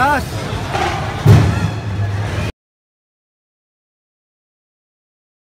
god